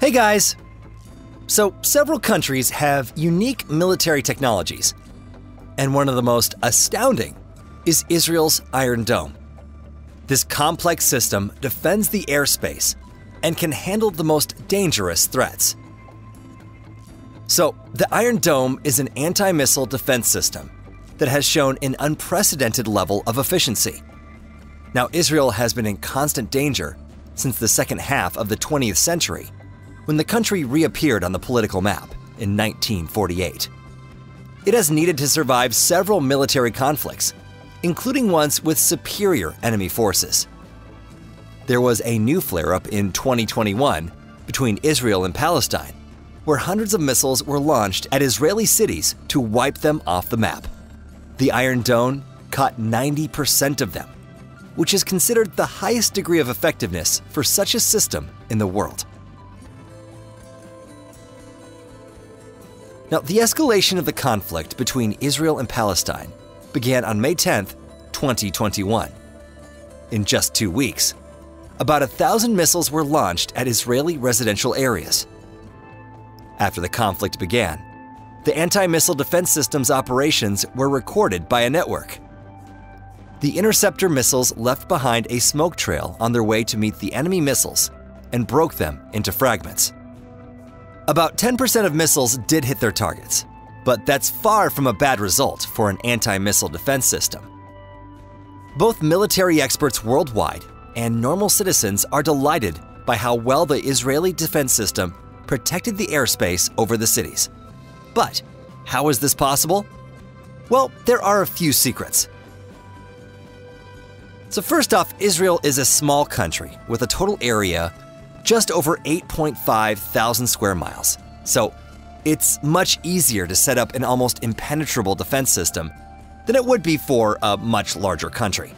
Hey guys! So, several countries have unique military technologies, and one of the most astounding is Israel's Iron Dome. This complex system defends the airspace and can handle the most dangerous threats. So, the Iron Dome is an anti missile defense system that has shown an unprecedented level of efficiency. Now, Israel has been in constant danger since the second half of the 20th century, when the country reappeared on the political map in 1948. It has needed to survive several military conflicts, including ones with superior enemy forces. There was a new flare up in 2021 between Israel and Palestine, where hundreds of missiles were launched at Israeli cities to wipe them off the map. The Iron Dome caught 90% of them, which is considered the highest degree of effectiveness for such a system in the world. Now, the escalation of the conflict between Israel and Palestine began on May 10, 2021. In just two weeks, about a thousand missiles were launched at Israeli residential areas. After the conflict began, the anti missile defense system's operations were recorded by a network. The interceptor missiles left behind a smoke trail on their way to meet the enemy missiles and broke them into fragments. About 10% of missiles did hit their targets, but that's far from a bad result for an anti missile defense system. Both military experts worldwide and normal citizens are delighted by how well the Israeli defense system protected the airspace over the cities. But how is this possible? Well, there are a few secrets. So, first off, Israel is a small country with a total area just over 8.5 thousand square miles. So, it's much easier to set up an almost impenetrable defense system than it would be for a much larger country.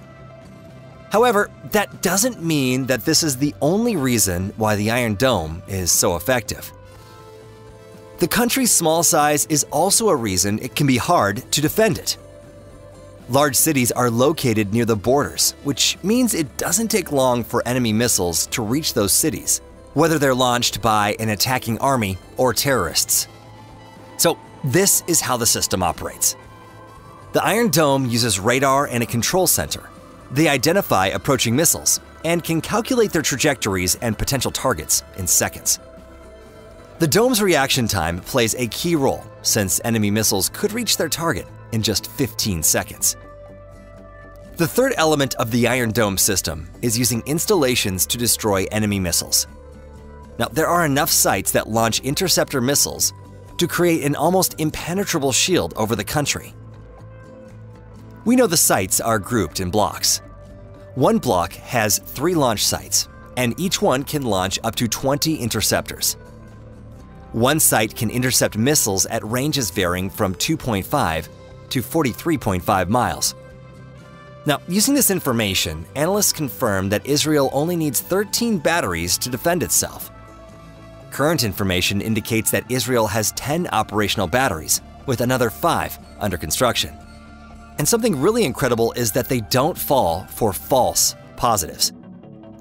However, that doesn't mean that this is the only reason why the Iron Dome is so effective. The country's small size is also a reason it can be hard to defend it. Large cities are located near the borders, which means it doesn't take long for enemy missiles to reach those cities, whether they're launched by an attacking army or terrorists. So, this is how the system operates. The Iron Dome uses radar and a control center they identify approaching missiles and can calculate their trajectories and potential targets in seconds. The dome's reaction time plays a key role since enemy missiles could reach their target in just 15 seconds. The third element of the Iron Dome system is using installations to destroy enemy missiles. Now, there are enough sites that launch interceptor missiles to create an almost impenetrable shield over the country. We know the sites are grouped in blocks. One block has three launch sites, and each one can launch up to 20 interceptors. One site can intercept missiles at ranges varying from 2.5 to 43.5 miles. Now, using this information, analysts confirm that Israel only needs 13 batteries to defend itself. Current information indicates that Israel has 10 operational batteries, with another 5 under construction. And something really incredible is that they don't fall for false positives.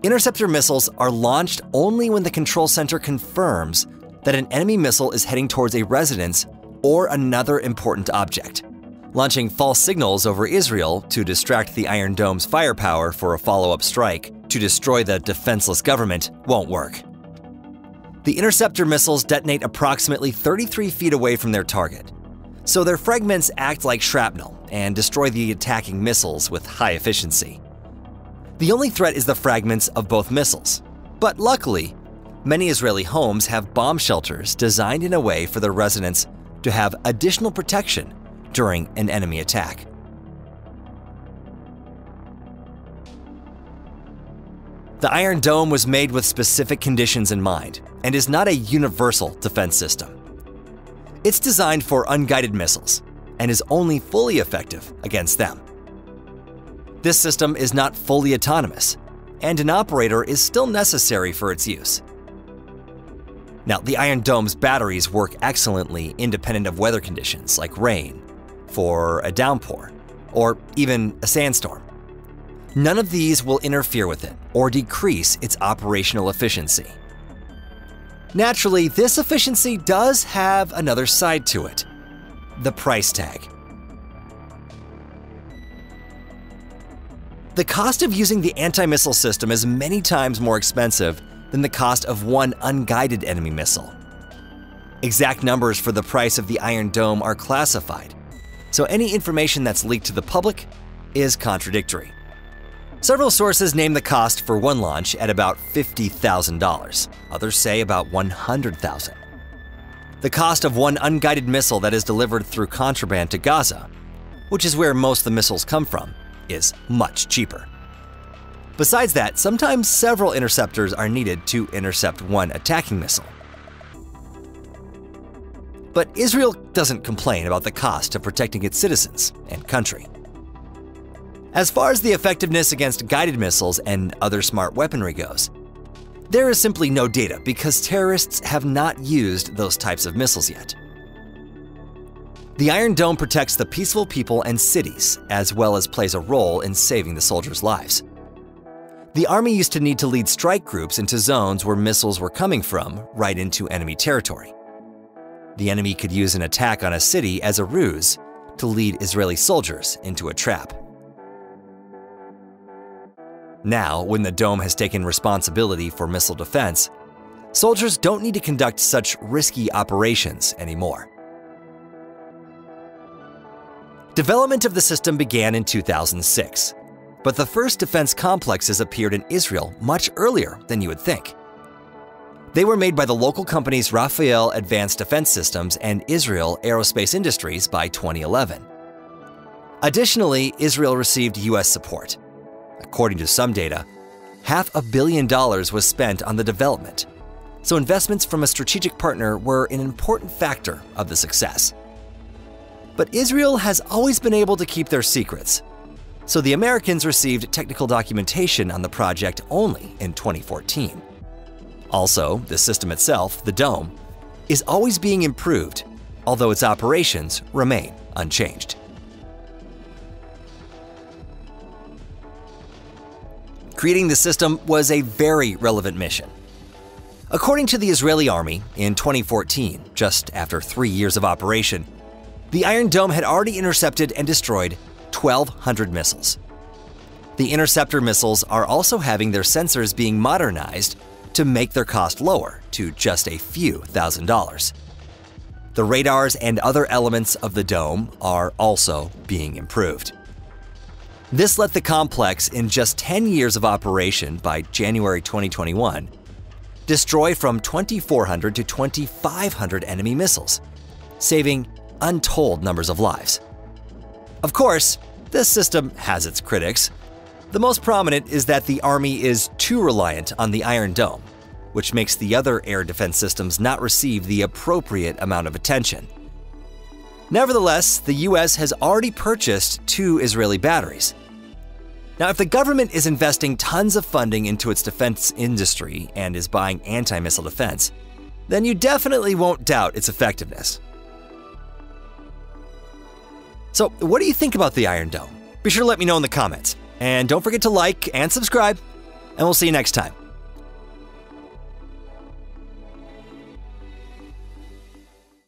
Interceptor missiles are launched only when the control center confirms that an enemy missile is heading towards a residence or another important object. Launching false signals over Israel to distract the Iron Dome's firepower for a follow up strike to destroy the defenseless government won't work. The interceptor missiles detonate approximately 33 feet away from their target, so their fragments act like shrapnel and destroy the attacking missiles with high efficiency. The only threat is the fragments of both missiles, but luckily, many Israeli homes have bomb shelters designed in a way for their residents to have additional protection during an enemy attack. The Iron Dome was made with specific conditions in mind and is not a universal defense system. It's designed for unguided missiles and is only fully effective against them. This system is not fully autonomous, and an operator is still necessary for its use. Now, the Iron Dome's batteries work excellently independent of weather conditions like rain, for a downpour, or even a sandstorm. None of these will interfere with it or decrease its operational efficiency. Naturally, this efficiency does have another side to it the price tag. The cost of using the anti missile system is many times more expensive than the cost of one unguided enemy missile. Exact numbers for the price of the Iron Dome are classified, so any information that's leaked to the public is contradictory. Several sources name the cost for one launch at about $50,000. Others say about 100,000. The cost of one unguided missile that is delivered through contraband to Gaza, which is where most of the missiles come from, is much cheaper. Besides that, sometimes several interceptors are needed to intercept one attacking missile. But Israel doesn't complain about the cost of protecting its citizens and country. As far as the effectiveness against guided missiles and other smart weaponry goes, there is simply no data because terrorists have not used those types of missiles yet. The Iron Dome protects the peaceful people and cities, as well as plays a role in saving the soldiers' lives. The Army used to need to lead strike groups into zones where missiles were coming from, right into enemy territory. The enemy could use an attack on a city as a ruse to lead Israeli soldiers into a trap. Now, when the Dome has taken responsibility for missile defense, soldiers don't need to conduct such risky operations anymore. Development of the system began in 2006, but the first defense complexes appeared in Israel much earlier than you would think. They were made by the local companies Rafael Advanced Defense Systems and Israel Aerospace Industries by 2011. Additionally, Israel received US support, According to some data, half a billion dollars was spent on the development, so investments from a strategic partner were an important factor of the success. But Israel has always been able to keep their secrets, so the Americans received technical documentation on the project only in 2014. Also, the system itself, the Dome, is always being improved, although its operations remain unchanged. creating the system was a very relevant mission. According to the Israeli army, in 2014, just after three years of operation, the Iron Dome had already intercepted and destroyed 1,200 missiles. The interceptor missiles are also having their sensors being modernized to make their cost lower to just a few thousand dollars. The radars and other elements of the dome are also being improved. This let the complex, in just 10 years of operation by January 2021, destroy from 2,400 to 2,500 enemy missiles, saving untold numbers of lives. Of course, this system has its critics. The most prominent is that the Army is too reliant on the Iron Dome, which makes the other air defense systems not receive the appropriate amount of attention. Nevertheless, the US has already purchased two Israeli batteries. Now, if the government is investing tons of funding into its defense industry and is buying anti missile defense, then you definitely won't doubt its effectiveness. So, what do you think about the Iron Dome? Be sure to let me know in the comments. And don't forget to like and subscribe, and we'll see you next time.